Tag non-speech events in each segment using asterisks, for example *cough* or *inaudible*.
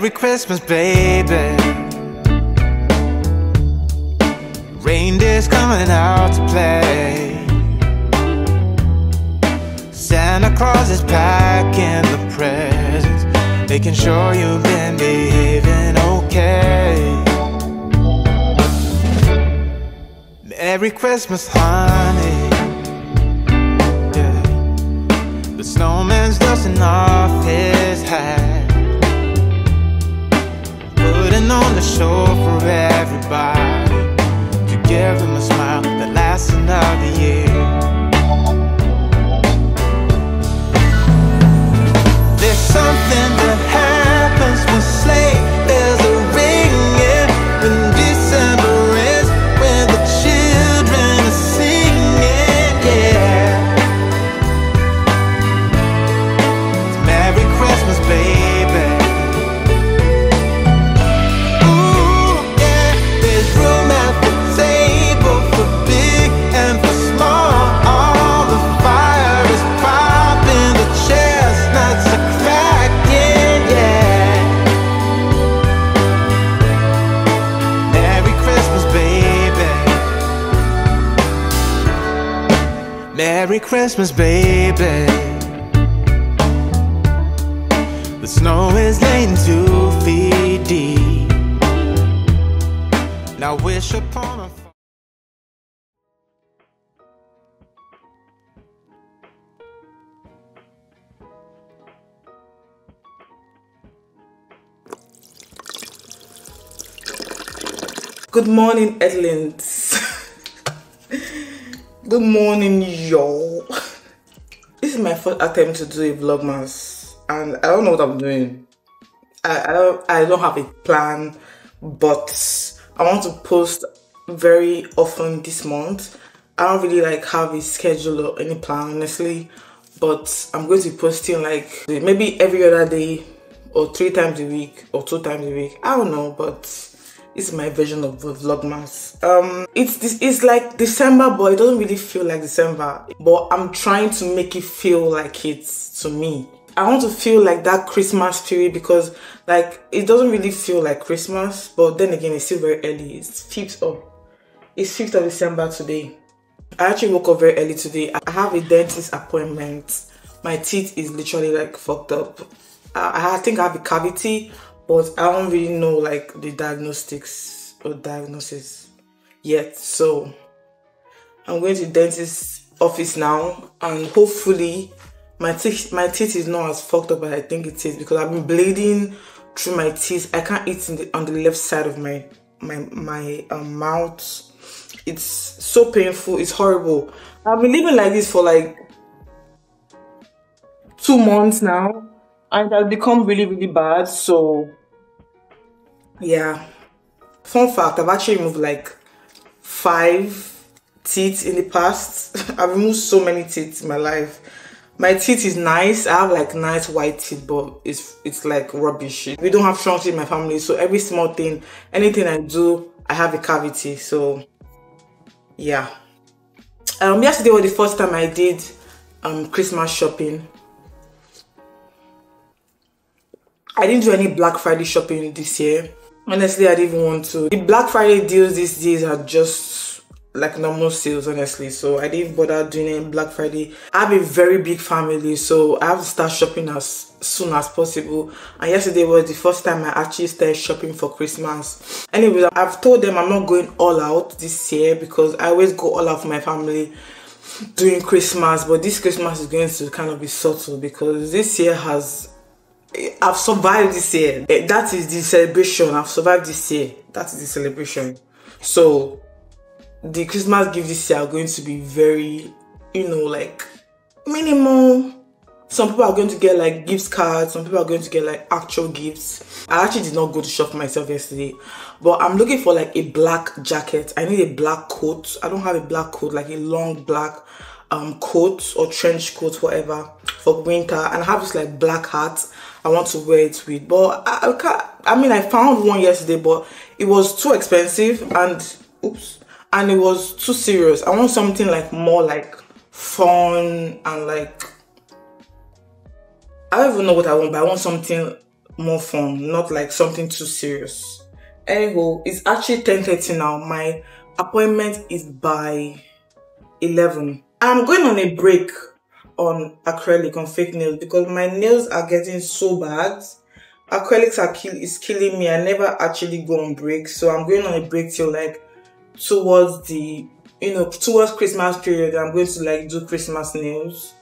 Merry Christmas, baby. Reindeer's coming out to play. Santa Claus is packing the presents, making sure you've been behaving okay. Merry Christmas, honey. Yeah. The snowman's dusting off his hat, on the show for everybody to give them a smile that lasts another year. Merry Christmas, baby. The snow is laying two feet deep. Now wish upon a Good morning, Edlands. *laughs* Good morning, y'all. This is my first attempt to do a vlogmas, and I don't know what I'm doing. I, I don't I don't have a plan, but I want to post very often this month. I don't really like have a schedule or any plan, honestly, but I'm going to be posting like maybe every other day or three times a week or two times a week. I don't know, but this is my version of vlogmas. Um it's this it's like december but it doesn't really feel like december. But i'm trying to make it feel like it's to me. I want to feel like that christmas period because like it doesn't really feel like christmas but then again it's still very early. It's 5th of it's 5th of december today. I actually woke up very early today. I have a dentist appointment. My teeth is literally like fucked up. I, I think i have a cavity but I don't really know like the diagnostics or diagnosis yet. So I'm going to dentist's office now, and hopefully my teeth my teeth is not as fucked up as I think it is because I've been bleeding through my teeth. I can't eat the, on the left side of my my my um, mouth. It's so painful. It's horrible. I've been living like this for like two months now and it has become really really bad so yeah. Fun fact i've actually removed like five teeth in the past. *laughs* I've removed so many teeth in my life. My teeth is nice. I have like nice white teeth but it's it's like rubbish we don't have strong teeth in my family so every small thing anything i do i have a cavity so yeah. Um yesterday was the first time i did um christmas shopping. I didn't do any Black Friday shopping this year. Honestly, I didn't want to. The Black Friday deals these days are just like normal sales, honestly. So I didn't bother doing any Black Friday. I have a very big family, so I have to start shopping as soon as possible. And yesterday was the first time I actually started shopping for Christmas. Anyway, I've told them I'm not going all out this year because I always go all out for my family during Christmas. But this Christmas is going to kind of be subtle because this year has I've survived this year. Eh, That is the celebration. I've survived this year. That is the celebration. So the Christmas gifts this year are going to be very, you know, like minimal. Some people are going to get like gift cards, some people are going to get like actual gifts. I actually did not go to shop myself yesterday, but I'm looking for like a black jacket. I need a black coat. I don't have a black coat, like a long black um coat or trench coat, whatever, for winter. And I have this like black hat. I want to wear it with, but I, I can't. I mean, I found one yesterday, but it was too expensive and oops, and it was too serious. I want something like more like fun and like I don't even know what I want, but I want something more fun, not like something too serious. Anywho, it's actually 10.30 now. My appointment is by 11. I'm going on a break on acrylic on fake nails because my nails are getting so bad. Acrylics are kill is killing me. I never actually go on break, so I'm going on a break till like towards the you know towards Christmas period. I'm going to like do Christmas nails,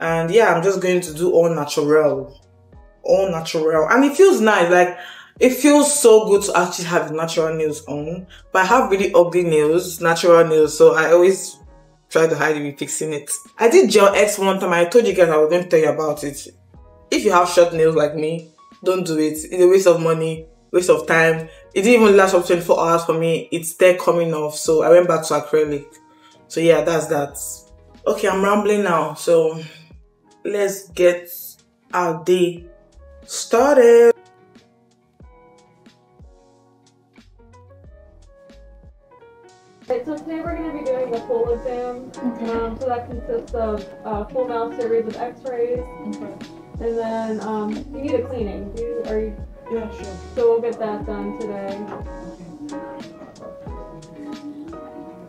and yeah, I'm just going to do all natural, all natural, and it feels nice. Like it feels so good to actually have natural nails on. But I have really ugly nails, natural nails, so I always try to hide with fixing it. I did gel X one time. I told you guys I was going to tell you about it. If you have short nails like me, don't do it. It's a waste of money, waste of time. It didn't even last up 24 hours for me. It's there coming off. So I went back to acrylic. So yeah, that's that. Okay, I'm rambling now. So let's get our day started. Right, so today we're going to be doing a full exam. Um, so that consists of a full mouth series of x-rays. And then um, you need a cleaning. Do you, are you, Yeah, sure. so we'll get that done today.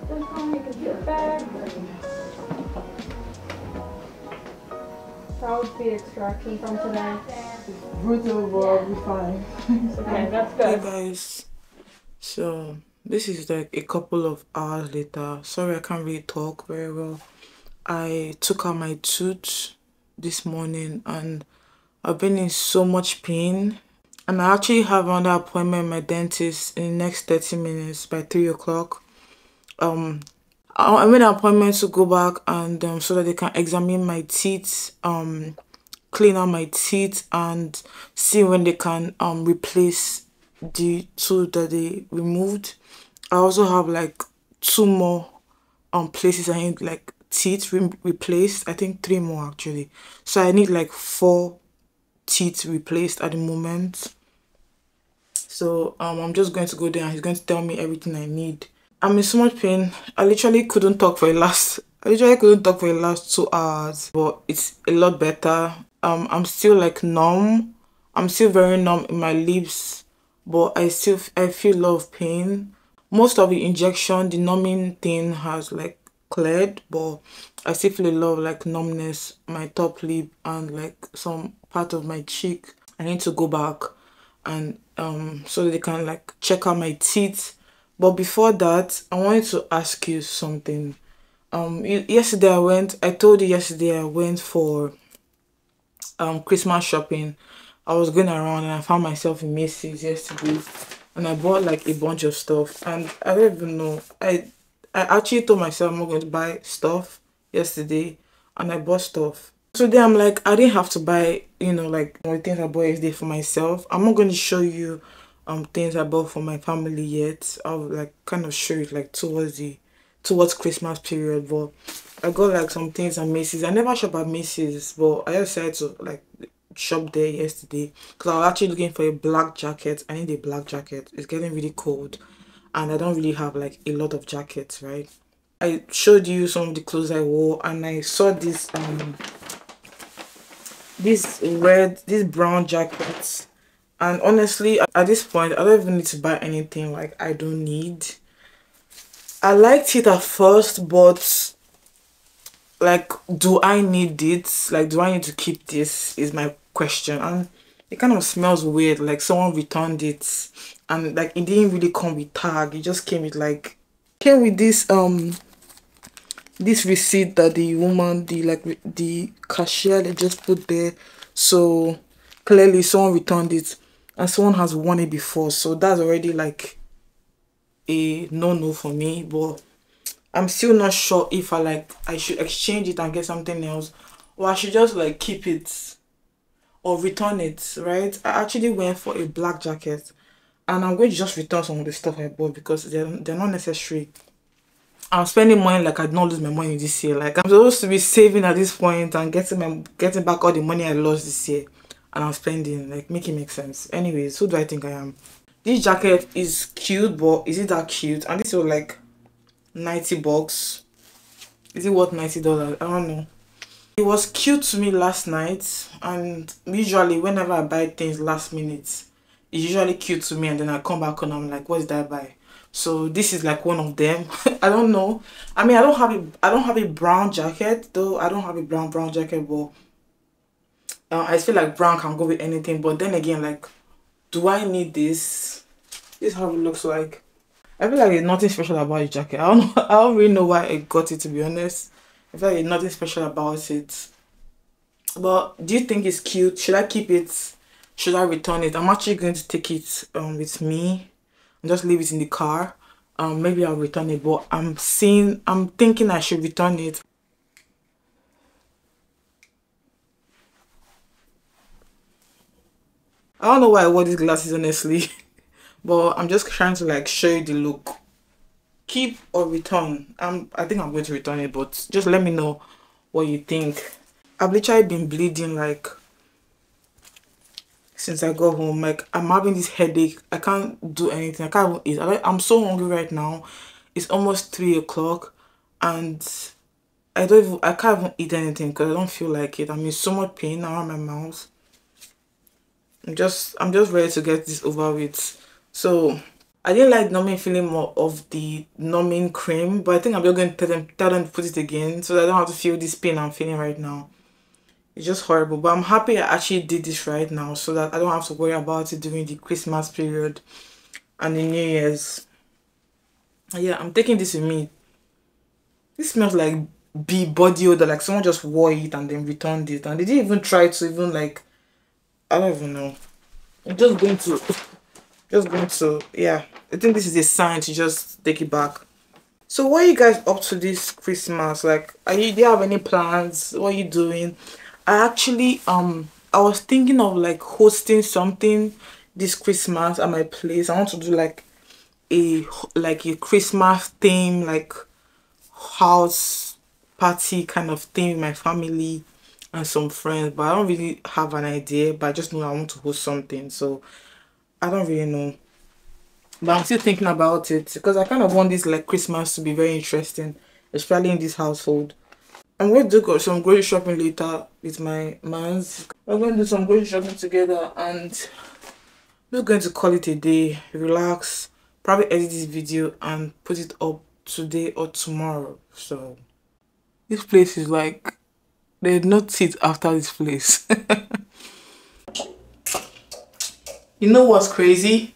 This one you can sit back. That was the extraction from today. Brutal, but I'll be fine. Okay, that's good. Hey good. guys, so this is like a couple of hours later. Sorry, I can't really talk very well. I took out my tooth this morning and I've been in so much pain. And I actually have another appointment with my dentist in the next 30 minutes by 3 o'clock. Um, I made an appointment to go back and um, so that they can examine my teeth, um, clean out my teeth and see when they can um replace the two that they removed. I also have like two more um places I need like teeth re- replaced. I think three more actually. So I need like four teeth replaced at the moment. So um I'm just going to go there and he's going to tell me everything I need. I'm in so much pain. I literally couldn't talk for the last I literally couldn't talk for the last two hours. But it's a lot better. Um I'm still like numb. I'm still very numb in my lips, but I still I feel a lot of pain. Most of the injection, the numbing thing has like cleared, but I still feel a lot of like numbness, my top lip and like some part of my cheek. I need to go back and um so they can like check out my teeth. But before that, I wanted to ask you something. Um yesterday I went I told you yesterday I went for um Christmas shopping. I was going around and I found myself in Macy's yesterday and I bought like a bunch of stuff and I don't even know. I I actually told myself I'm not going to buy stuff yesterday and I bought stuff. Today I'm like I didn't have to buy, you know, like the things I bought yesterday for myself. I'm not going to show you um things I bought for my family yet. I'll like kind of show it like towards the towards Christmas period, but I got like some things at Macy's. I never shop at Macy's, but I decided to like shop there yesterday because I was actually looking for a black jacket. I need a black jacket. It's getting really cold, and I don't really have like a lot of jackets, right? I showed you some of the clothes I wore, and I saw this um this red, this brown jackets. And honestly, at this point, I don't even need to buy anything like I don't need. I liked it at first, but like, do I need it? Like, do I need to keep this? Is my question. And it kind of smells weird. Like someone returned it, and like it didn't really come with tag. It just came with like came with this um this receipt that the woman the like the cashier they just put there. So clearly someone returned it, and someone has worn it before. So that's already like a no no for me. But I'm still not sure if I like I should exchange it and get something else or I should just like keep it or return it, right? I actually went for a black jacket and I'm going to just return some of the stuff I bought because they're, they're not necessary. I'm spending money like I did not lose my money this year. Like I'm supposed to be saving at this point and getting my getting back all the money I lost this year and I'm spending like make it make sense. Anyways, who do I think I am? This jacket is cute, but is it that cute? And this was like 90 bucks. Is it worth 90 dollars? I don't know. It was cute to me last night and usually whenever I buy things last minute, it's usually cute to me and then I come back and I'm like, what did I buy? So this is like one of them. *laughs* I don't know. I mean, I don't have a I don't have a brown jacket though. I don't have a brown brown jacket, but uh, I feel like brown can go with anything. But then again, like, do I need this? This is how it looks like. I feel like there's nothing special about the jacket. I don't *laughs* I don't really know why I got it to be honest. I feel like nothing special about it. But do you think it's cute? Should I keep it? Should I return it? I'm actually going to take it um with me and just leave it in the car. Um maybe I'll return it, but I'm seeing I'm thinking I should return it. I don't know why I wore these glasses honestly. *laughs* but I'm just trying to like show you the look. Keep or return. Um, I think I'm going to return it, but just let me know what you think. I've literally been bleeding like since I got home. Like I'm having this headache. I can't do anything. I can't eat. I'm so hungry right now. It's almost three o'clock, and I don't even. I can't even eat anything because I don't feel like it. I'm in so much pain around my mouth. I'm just. I'm just ready to get this over with. So I didn't like numbing feeling more of the numbing cream, but I think I'm just going to tell them, tell them to put it again so I don't have to feel this pain I'm feeling right now. It's just horrible, but I'm happy I actually did this right now so that I don't have to worry about it during the Christmas period and the New Year's. Yeah, I'm taking this with me. This smells like bee body odor, like someone just wore it and then returned it, and they didn't even try to even like, I don't even know. I'm just going to just going to yeah. I think this is a sign to just take it back. So what are you guys up to this christmas? Like are you do you have any plans? What are you doing? I actually um i was thinking of like hosting something this christmas at my place. I want to do like a like a christmas theme like house party kind of thing with my family and some friends. But i don't really have an idea but i just know i want to host something. So I don't really know. But I'm still thinking about it because I kind of want this like Christmas to be very interesting, especially in this household. I'm going to do some grocery shopping later with my mans. We're going to do some grocery shopping together and we're going to call it a day, relax, probably edit this video and put it up today or tomorrow. So this place is like there's no seat after this place. *laughs* You know what's crazy?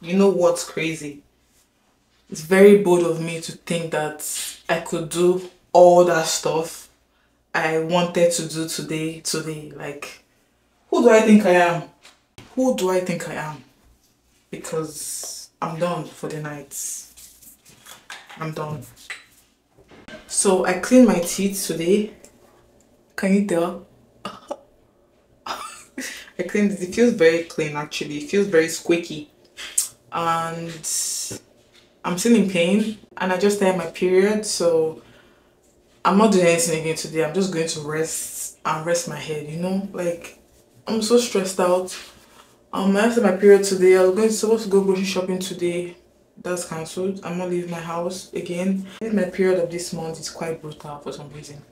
You know what's crazy? It's very bold of me to think that I could do all that stuff I wanted to do today, today. Like, who do I think I am? Who do I think I am? Because I'm done for the night. I'm done. So I cleaned my teeth today. Can you tell? *laughs* I cleaned it. It feels very clean actually. It feels very squeaky. And I'm still in pain and I just had my period so I'm not doing anything again today. I'm just going to rest and rest my head, you know? Like I'm so stressed out. Um after my period today, I was going to supposed to go grocery shopping today. That's cancelled. I'm not leaving my house again. My period of this month is quite brutal for some reason.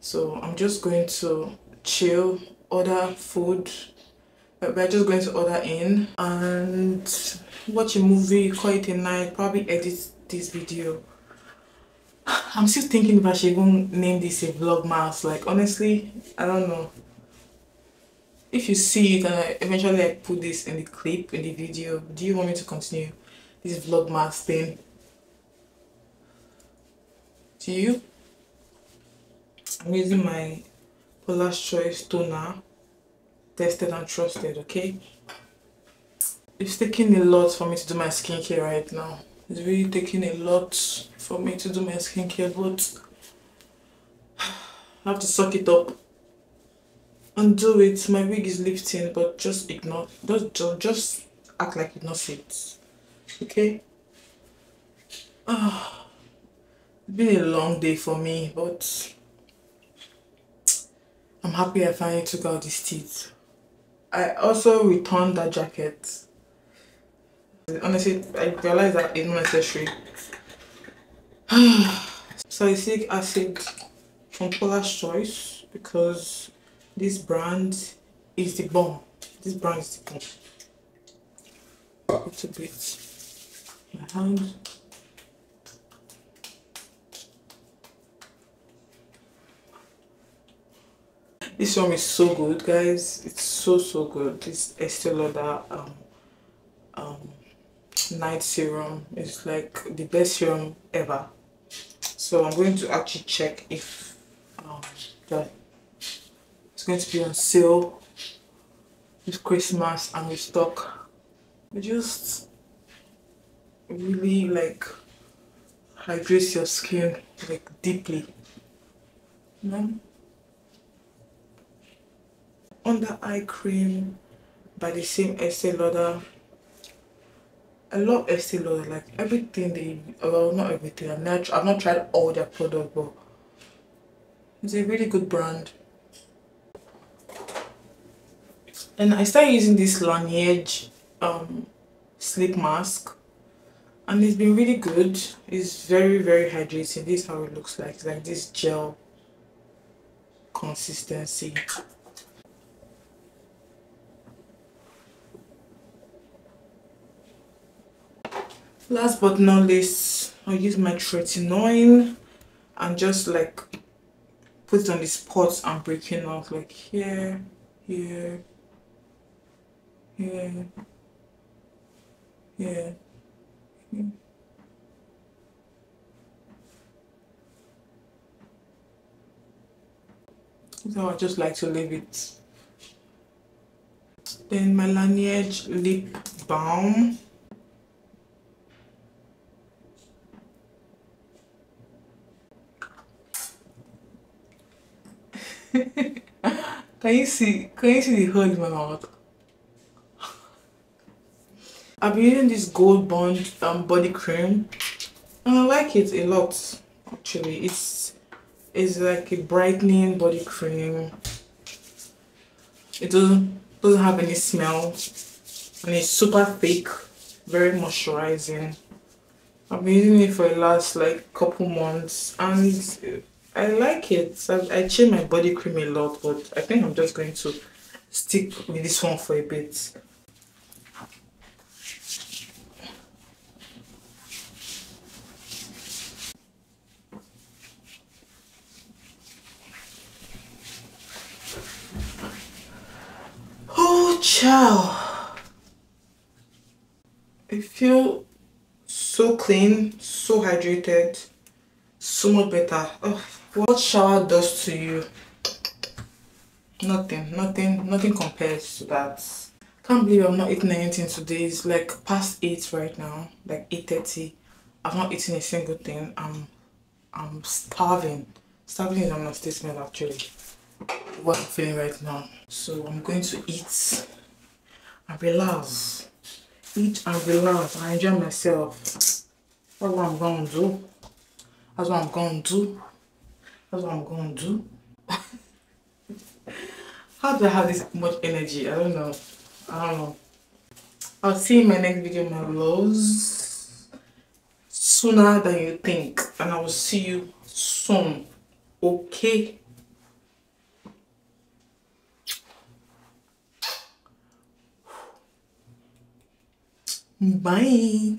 So I'm just going to chill order food. We're just going to order in. And watch a movie call it a night probably edit this video. I'm still thinking if i should even name this a vlogmas like honestly i don't know. If you see it and I eventually I put this in the clip in the video do you want me to continue this vlogmas thing? Do you? I'm using my Paula's Choice toner. Tested and trusted, okay? It's taking a lot for me to do my skincare right now. It's really taking a lot for me to do my skincare, but *sighs* I have to suck it up and do it. My wig is lifting, but just ignore. Just, just, just act like you not it. Okay? Ah, *sighs* it's been a long day for me, but I'm happy I finally took out these teeth. I also returned that jacket. Honestly, I realized that it's not necessary. *sighs* Salicylic acid from Paula's Choice because this brand is the bomb. This brand is the bomb. Little bit my hand. This one is so good, guys. It's so so good. This Estee Lauder um, um, night serum is like the best serum ever. So I'm going to actually check if um, that it's going to be on sale with Christmas and with stock. It just really like hydrates your skin like deeply. You know? Under eye cream by the same Estee Lauder. I love Estee Lauder, like everything they, well not everything, I've not, I've not tried all their products but it's a really good brand. And I started using this Laneige um, sleep mask and it's been really good. It's very very hydrating. This is how it looks like. It's like this gel consistency. Last but not least i'll use my tretinoin and just like put on the spots i'm breaking out like here here here here, here. So I just like to leave it. Then my Laneige lip balm. Can you see can you see the hole in my mouth i've been using this gold bond um, body cream and i like it a lot actually. It's it's like a brightening body cream. It doesn't doesn't have any smell and it's super thick very moisturizing. I've been using it for the last like couple months and I like it. I, I change my body cream a lot, but I think I'm just going to stick with this one for a bit. Oh, chow. I feel so clean, so hydrated, so much better. Oh. What shower does to you? Nothing, nothing, nothing compares to that. Can't believe I'm not eating anything today. It's like past 8 right now, like 8.30. I've not eaten a single thing. I'm, I'm starving. Starving is an understatement actually. What I'm feeling right now. So I'm going to eat and relax. Eat and relax and enjoy myself. That's what I'm going to do. That's what I'm going to do. That's what I'm to do. *laughs* How do I have this much energy? I don't know. I don't know. I'll see you in my next video, my loves. Sooner than you think. And I will see you soon. Okay? Bye.